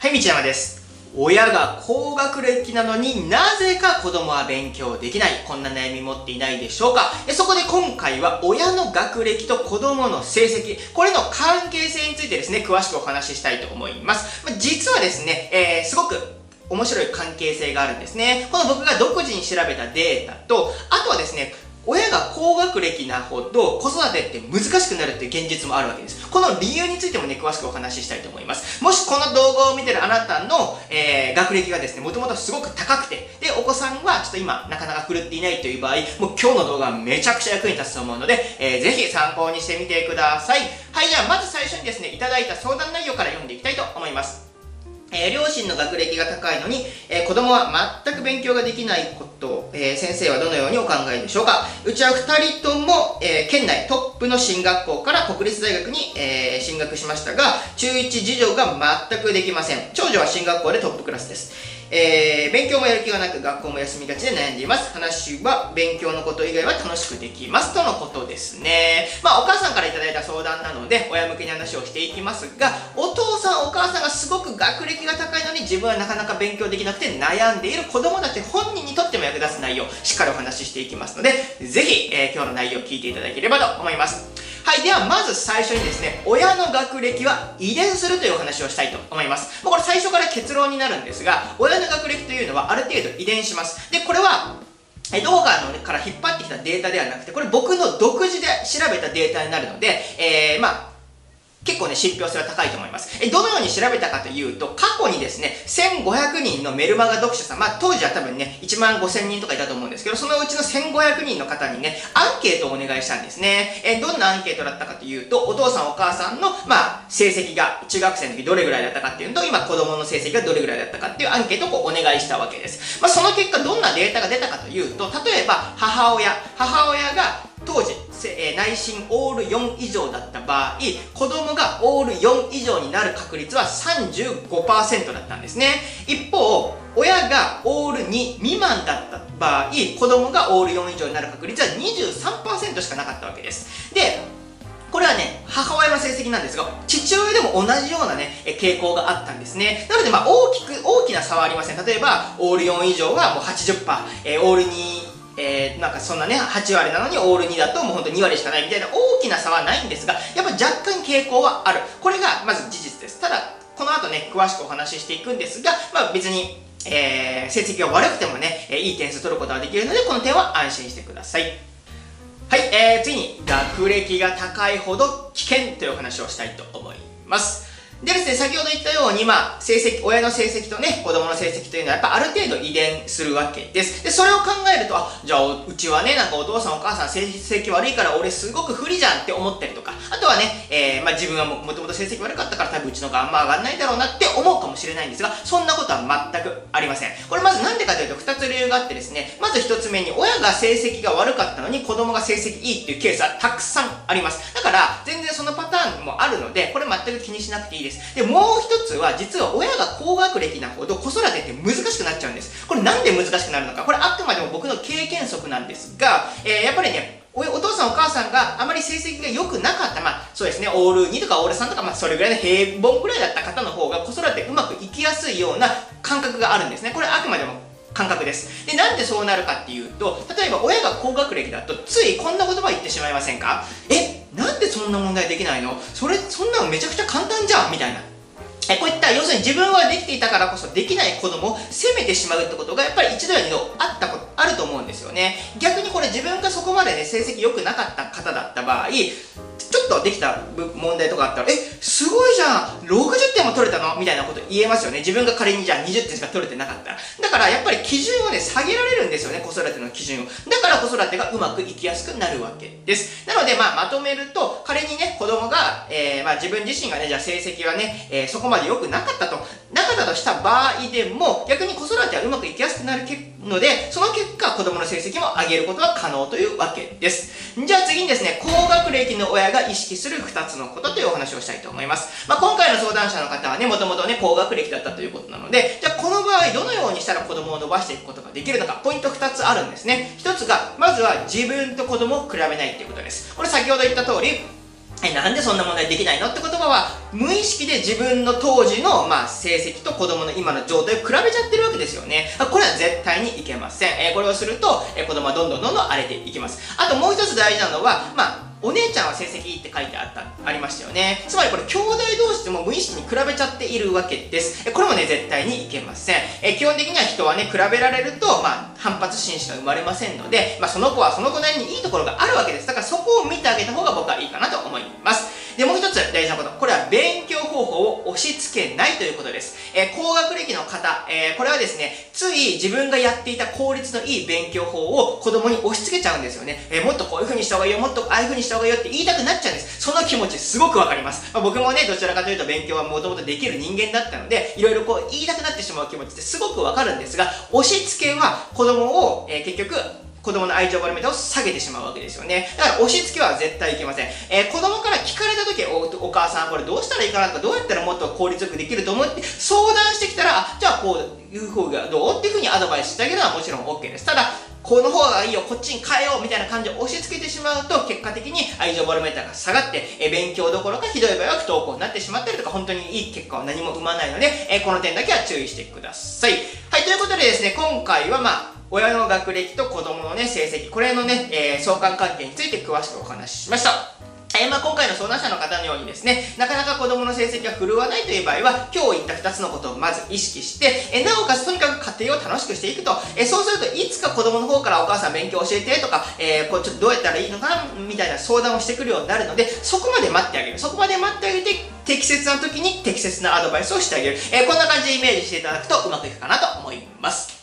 はい、道山です。親が高学歴なのになぜか子供は勉強できない。こんな悩み持っていないでしょうかそこで今回は親の学歴と子供の成績、これの関係性についてですね、詳しくお話ししたいと思います。実はですね、えー、すごく面白い関係性があるんですね。この僕が独自に調べたデータと、あとはですね、親が高学歴なほど子育てって難しくなるっていう現実もあるわけです。この理由についてもね、詳しくお話ししたいと思います。もしこの動画を見てるあなたの、えー、学歴がですね、もともとすごく高くて、で、お子さんはちょっと今なかなか振るっていないという場合、もう今日の動画はめちゃくちゃ役に立つと思うので、えー、ぜひ参考にしてみてください。はい、じゃあまず最初にですね、いただいた相談内容から読んでいきたいと思います。え両親の学歴が高いのに、えー子供は全く勉強ができないことを、えー先生はどのようにお考えでしょうか。うちは2人とも、えー県内トップの進学校から国立大学に、え進学しましたが中1次女が全くできません。長女は進学校でトップクラスです。えー勉強もやる気がなく学校も休みがちで悩んでいます話は勉強のこと以外は楽しくできますとのことですね。まあお母さんからいいた相談なので親向けに話をしていきますがお父さんお母さんがすごく学歴が高いのに自分はなかなか勉強できなくて悩んでいる子供たち本人にとっても役立つ内容しっかりお話ししていきますのでぜひ、えー今日の内容を聞いていただければと思います。はい、ではまず最初にですね、親の学歴は遺伝するというお話をしたいと思います。まあこれ最初から結論になるんですが、親の学歴というのはある程度遺伝します。で、これはえ動画のねから引っ張ってきたデータではなくて、これ僕の独自で調べたデータになるので、えー、まあ、結構ね、信憑性は高いと思います。え、どのように調べたかというと、過去にですね、1500人のメルマガ読者さん、まあ当時は多分ね、1万5000人とかいたと思うんですけど、そのうちの1500人の方にね、アンケートをお願いしたんですね。え、どんなアンケートだったかというと、お父さんお母さんの、まあ、成績が中学生の時どれぐらいだったかっていうと、今子供の成績がどれぐらいだったかっていうアンケートをお願いしたわけです。まあその結果どんなデータが出たかというと、例えば母親、母親が当時、内心オール4以上だった場合子供がオール4以上になる確率は35%だったんですね一方親がオール2未満だった場合子供がオール4以上になる確率は23%しかなかったわけですでこれはね、母親の成績なんですが、父親でも同じようなね、傾向があったんですね。なので、まあ、大きく、大きな差はありません。例えば、オール4以上はもう80%、えーオール2、えーなんかそんなね、8割なのにオール2だともうほんと2割しかないみたいな大きな差はないんですが、やっぱ若干傾向はある。これがまず事実です。ただ、この後ね、詳しくお話ししていくんですが、まあ別に、えー成績が悪くてもね、えいい点数取ることができるので、この点は安心してください。はい、えー、次に学歴が高いほど危険というお話をしたいと思います。でですね、先ほど言ったように、まあ、成績、親の成績とね、子供の成績というのはやっぱある程度遺伝するわけです。で、それを考えると、あ、じゃあ、うちはね、なんかお父さんお母さん成績悪いから俺すごく不利じゃんって思ったりとか、あとはね、えー、まあ自分はもともと成績悪かったから多分うちの子あんま上がんないだろうなって思うかもしれないんですが、そんなことはがあってですね、まず1つ目に、親が成績が悪かったのに子供が成績いいっていうケースはたくさんあります。だから、全然そのパターンもあるので、これ全く気にしなくていいです。で、もう一つは、実は親が高学歴なほど子育てって難しくなっちゃうんです。これなんで難しくなるのか、これあくまでも僕の経験則なんですが、えーやっぱりね、おお父さんお母さんがあまり成績が良くなかった、まあそうですね、オール2とかオール3とか、まあそれぐらいの平凡ぐらいだった方の方が子育てうまくいきやすいような感覚があるんですね。これあくまでも感覚です。で、なんでそうなるかっていうと、例えば親が高学歴だと、ついこんな言葉言ってしまいませんか？え、なんでそんな問題できないの？それ、そんなのめちゃくちゃ簡単じゃんみたいな。えこういった要するに自分はできていたからこそできない子供を責めてしまうってことがやっぱり一度や二度あったことあると思うんですよね逆にこれ自分がそこまでね成績良くなかった方だった場合とできた問題とかあったらえすごいじゃん60点も取れたの？みたいなこと言えますよね。自分が仮にじゃあ20点しか取れてなかったら。だからやっぱり基準をね下げられるんですよね子育ての基準を。だから子育てがうまくいきやすくなるわけです。なのでまあまとめると仮にね子供が、えーまあ、自分自身がねじゃあ成績はね、えーそこまで良くなかったとなかったとした場合でも逆に子育てはうまくいきやすくなるけのでその結果子供の成績も上げることは可能というわけです。じゃあ次にですね高学歴の親が意識する2つのことというお話をしたいと思います、まあ、今回の相談者の方はねもともとね高学歴だったということなのでじゃあこの場合どのようにしたら子供を伸ばしていくことができるのかポイント2つあるんですね。1つがまずは自分と子供を比べないっていうことです。これ先ほど言った通りえ、なんでそんな問題できないのって言葉は、無意識で自分の当時の、まあ、成績と子供の今の状態を比べちゃってるわけですよね。これは絶対にいけません。えこれをすると、え子供はどんどんどんどん荒れていきます。あともう一つ大事なのは、まあ、お姉ちゃんは成績いいって書いてあったありましたよね。つまりこれ兄弟同士でも無意識に比べちゃっているわけです。これもね絶対にいけません。え基本的には人はね比べられると、まあ、反発心しか生まれませんので、まあ、その子はその子なりにいいところがあるわけです。だからそこを見てあげた方が僕はいいかなと思います。で、もう一つ大事なこと。これは勉強方法を押し付けないということです。えー、高学歴の方、えー、これはですね、つい自分がやっていた効率のいい勉強法を子供に押し付けちゃうんですよね。えー、もっとこういう風にした方がいいよ、もっとああいう風にした方がいいよって言いたくなっちゃうんです。その気持ちすごくわかります。まあ、僕もね、どちらかというと勉強はもともとできる人間だったので、いろいろこう言いたくなってしまう気持ちってすごくわかるんですが、押し付けは子供を、え結局、子供の愛情バロメーターを下げてしまうわけですよね。だから押し付けは絶対いけません。えー、子供から聞かれた時お、お母さんこれどうしたらいいかなとか、どうやったらもっと効率よくできると思って相談してきたら、じゃあこういう方がどうっていうふうにアドバイスしてあげるのはもちろん OK です。ただ、この方がいいよ、こっちに変えようみたいな感じで押し付けてしまうと、結果的に愛情バロメーターが下がって、え勉強どころかひどい場合は不登校になってしまったりとか、本当にいい結果は何も生まないので、えこの点だけは注意してください。はい、ということでですね、今回はまあ、親の学歴と子供のね、成績、これのね、えー、相関関係について詳しくお話ししました。えー、まあ、今回の相談者の方のようにですね、なかなか子供の成績が振るわないという場合は、今日言った2つのことをまず意識して、えー、なおかつとにかく家庭を楽しくしていくと、えー、そうするといつか子供の方からお母さん勉強教えてとか、えこうちょっとどうやったらいいのかなみたいな相談をしてくるようになるので、そこまで待ってあげる。そこまで待ってあげて、適切な時に適切なアドバイスをしてあげる。えこんな感じでイメージしていただくとうまくいくかなと思います。